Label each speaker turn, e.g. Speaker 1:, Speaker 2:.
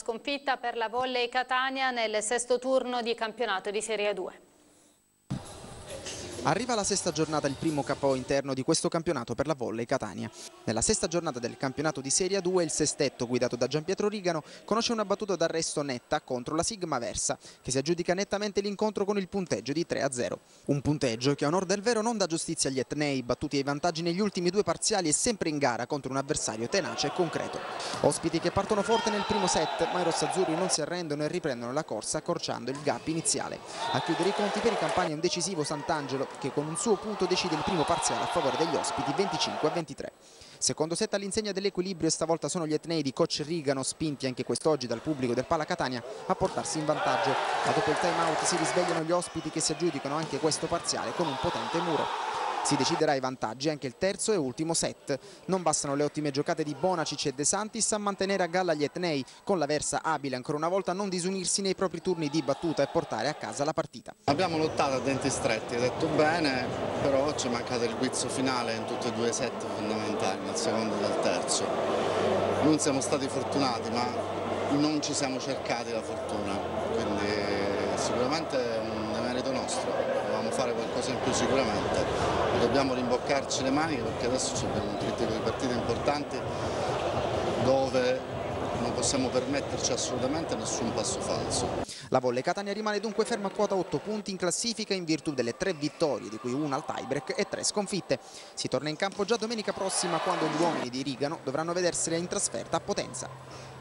Speaker 1: Sconfitta per la Volley Catania nel sesto turno di campionato di Serie 2.
Speaker 2: Arriva la sesta giornata, il primo KO interno di questo campionato per la Volley Catania. Nella sesta giornata del campionato di Serie 2 il sestetto, guidato da Gianpietro Rigano, conosce una battuta d'arresto netta contro la Sigma Versa, che si aggiudica nettamente l'incontro con il punteggio di 3-0. Un punteggio che a onor del vero non dà giustizia agli etnei, battuti ai vantaggi negli ultimi due parziali e sempre in gara contro un avversario tenace e concreto. Ospiti che partono forte nel primo set, ma i rossazzurri non si arrendono e riprendono la corsa accorciando il gap iniziale. A chiudere i conti per i campani è un decisivo Sant'Angelo che con un suo punto decide il primo parziale a favore degli ospiti 25 a 23. Secondo set all'insegna dell'equilibrio e stavolta sono gli etnei di coach Rigano spinti anche quest'oggi dal pubblico del Pala Catania a portarsi in vantaggio. Ma dopo il time out si risvegliano gli ospiti che si aggiudicano anche questo parziale con un potente muro. Si deciderà i vantaggi anche il terzo e ultimo set. Non bastano le ottime giocate di Bonacic e De Santis a mantenere a galla gli etnei, con la Versa abile ancora una volta a non disunirsi nei propri turni di battuta e portare a casa la partita.
Speaker 3: Abbiamo lottato a denti stretti, hai detto bene, però ci è mancato il guizzo finale in tutti e due i set fondamentali, nel secondo e nel terzo. Non siamo stati fortunati, ma non ci siamo cercati la fortuna, quindi sicuramente è un demerito nostro, qualcosa in più sicuramente dobbiamo rimboccarci le maniche perché adesso abbiamo un trittico di partite importanti dove non possiamo permetterci assolutamente nessun passo falso.
Speaker 2: La Volle Catania rimane dunque ferma a quota 8 punti in classifica in virtù delle tre vittorie, di cui una al tiebreak e tre sconfitte. Si torna in campo già domenica prossima quando gli uomini di Rigano dovranno vedersene in trasferta a Potenza.